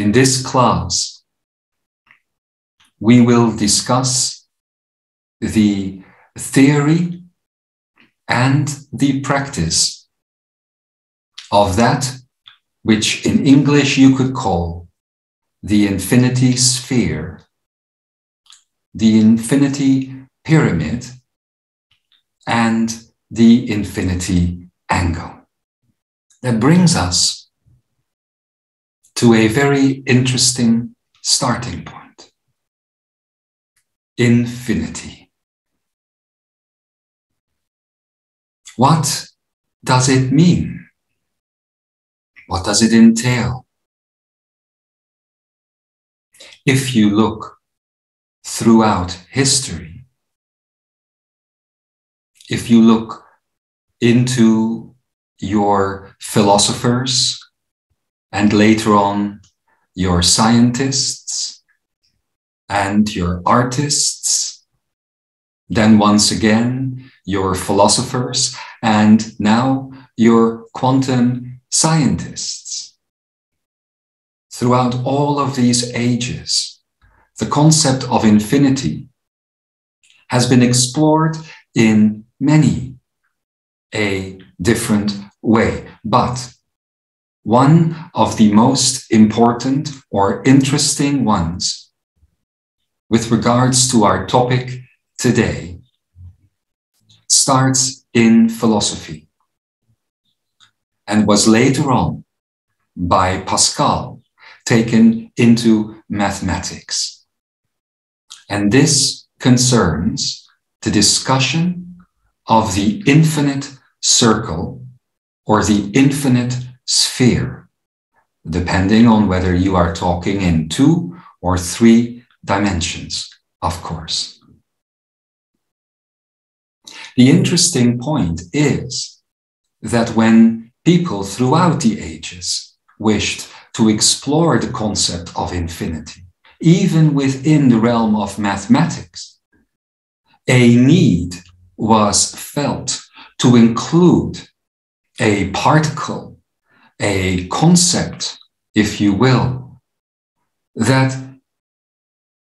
In this class, we will discuss the theory and the practice of that which in English you could call the infinity sphere, the infinity pyramid, and the infinity angle. That brings us to a very interesting starting point. Infinity. What does it mean? What does it entail? If you look throughout history, if you look into your philosophers and later on your scientists and your artists, then once again your philosophers, and now your quantum scientists. Throughout all of these ages, the concept of infinity has been explored in many a different way. But one of the most important or interesting ones with regards to our topic today starts in philosophy and was later on by Pascal taken into mathematics. And this concerns the discussion of the infinite circle or the infinite sphere, depending on whether you are talking in two or three dimensions, of course. The interesting point is that when people throughout the ages wished to explore the concept of infinity, even within the realm of mathematics, a need was felt to include a particle, a concept, if you will, that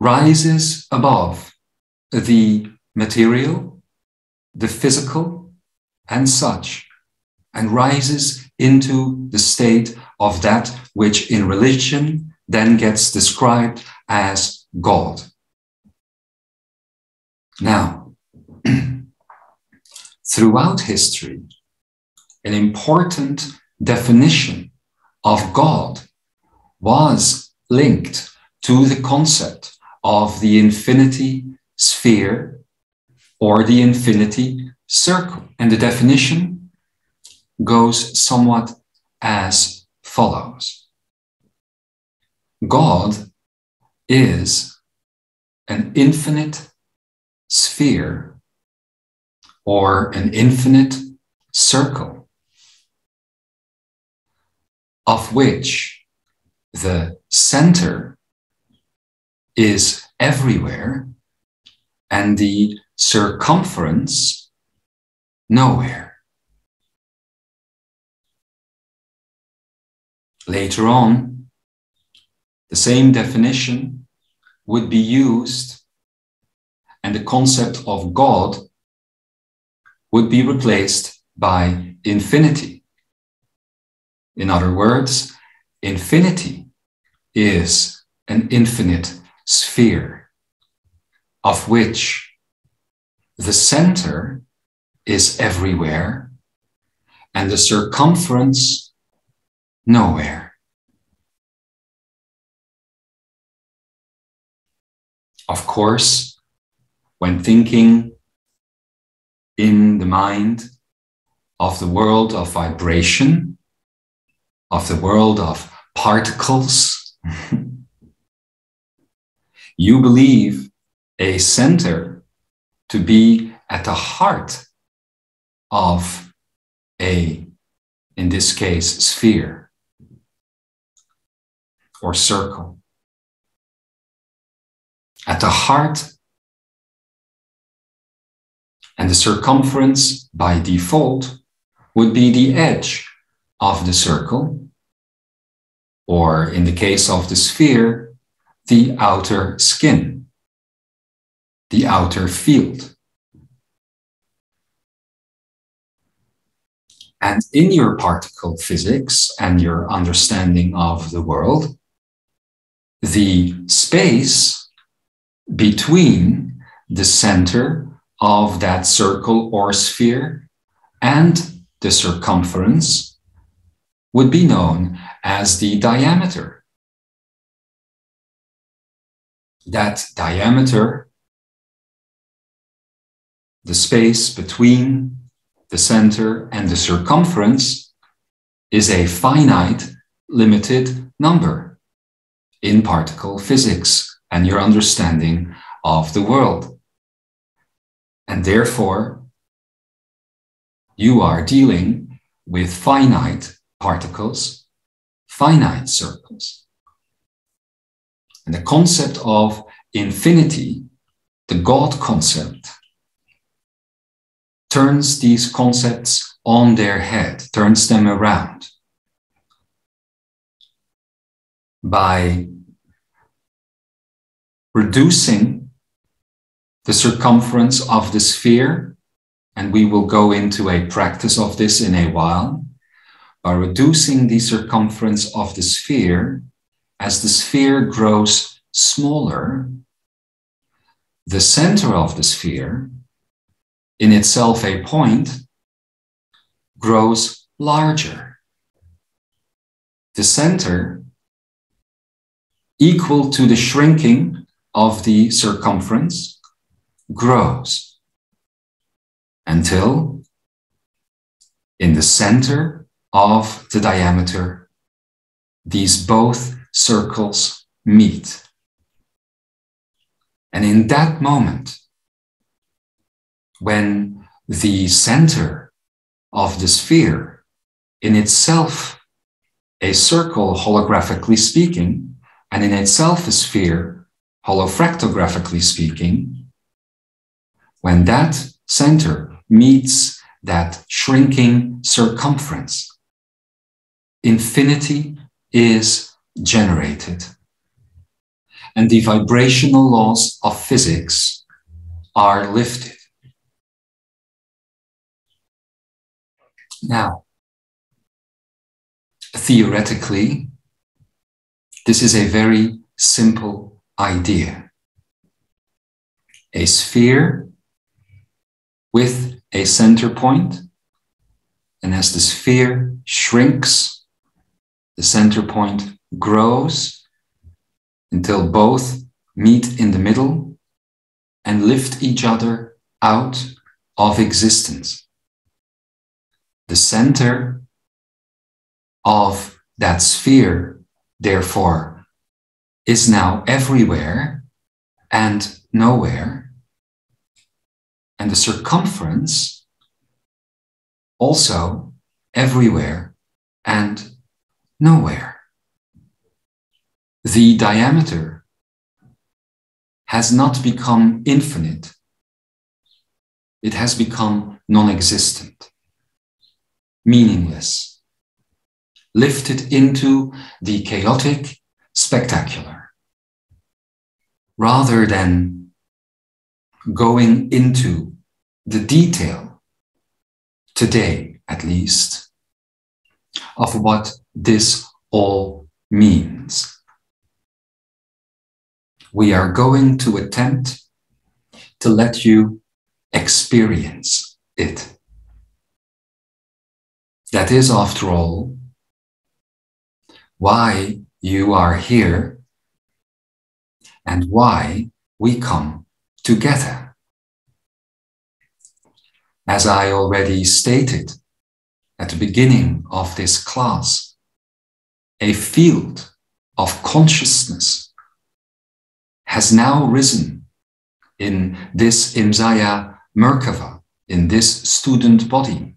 rises above the material, the physical, and such, and rises into the state of that which in religion then gets described as God. Now, throughout history, an important definition of God was linked to the concept of the infinity sphere or the infinity circle. And the definition goes somewhat as follows God is an infinite sphere or an infinite circle, of which the center is everywhere and the circumference nowhere. Later on, the same definition would be used, and the concept of God would be replaced by infinity. In other words, infinity is an infinite sphere of which the center is everywhere and the circumference nowhere. Of course, when thinking in the mind of the world of vibration, of the world of particles. you believe a center to be at the heart of a, in this case, sphere or circle. At the heart and the circumference by default would be the edge of the circle. or in the case of the sphere, the outer skin, the outer field. And in your particle physics and your understanding of the world, the space between the center of that circle or sphere and the circumference would be known as the diameter. That diameter, the space between the center and the circumference, is a finite, limited number in particle physics and your understanding of the world. And therefore, you are dealing with finite particles, finite circles. And the concept of infinity, the God concept, turns these concepts on their head, turns them around by reducing the circumference of the sphere, and we will go into a practice of this in a while, by reducing the circumference of the sphere, as the sphere grows smaller, the center of the sphere, in itself a point, grows larger. The center, equal to the shrinking of the circumference, grows until in the center of the diameter, these both circles meet. And in that moment, when the center of the sphere, in itself a circle holographically speaking, and in itself a sphere holofractographically speaking, when that center meets that shrinking circumference, infinity is generated. And the vibrational laws of physics are lifted. Now, theoretically, this is a very simple idea. A sphere with a center point, and as the sphere shrinks, the center point grows until both meet in the middle and lift each other out of existence. The center of that sphere, therefore, is now everywhere and nowhere. And the circumference also everywhere and nowhere. The diameter has not become infinite, it has become non existent, meaningless, lifted into the chaotic spectacular. Rather than going into the detail, today at least, of what this all means. We are going to attempt to let you experience it. That is, after all, why you are here and why we come together. As I already stated at the beginning of this class, a field of consciousness has now risen in this Imzaia Merkava, in this student body,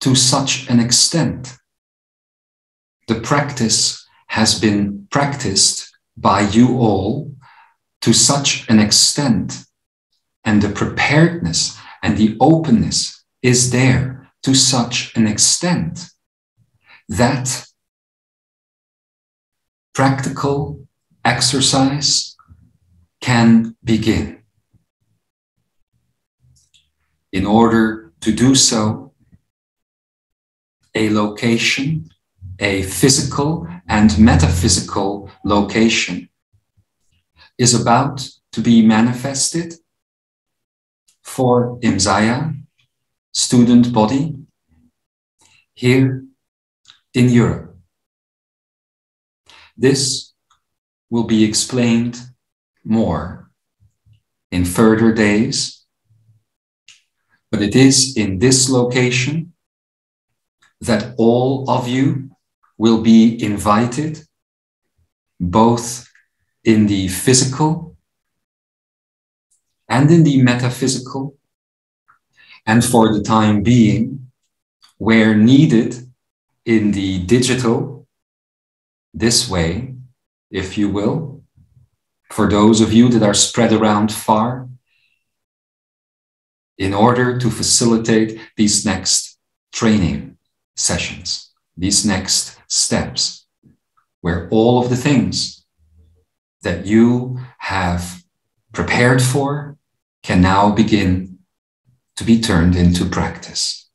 to such an extent. The practice has been practiced by you all to such an extent, and the preparedness and the openness is there to such an extent that practical exercise can begin. In order to do so, a location, a physical and metaphysical location, is about to be manifested for Imzaia, student body, here in Europe. This will be explained more in further days, but it is in this location that all of you will be invited, both in the physical and in the metaphysical, and for the time being, where needed in the digital, this way, if you will, for those of you that are spread around far, in order to facilitate these next training sessions, these next steps, where all of the things that you have prepared for can now begin to be turned into practice.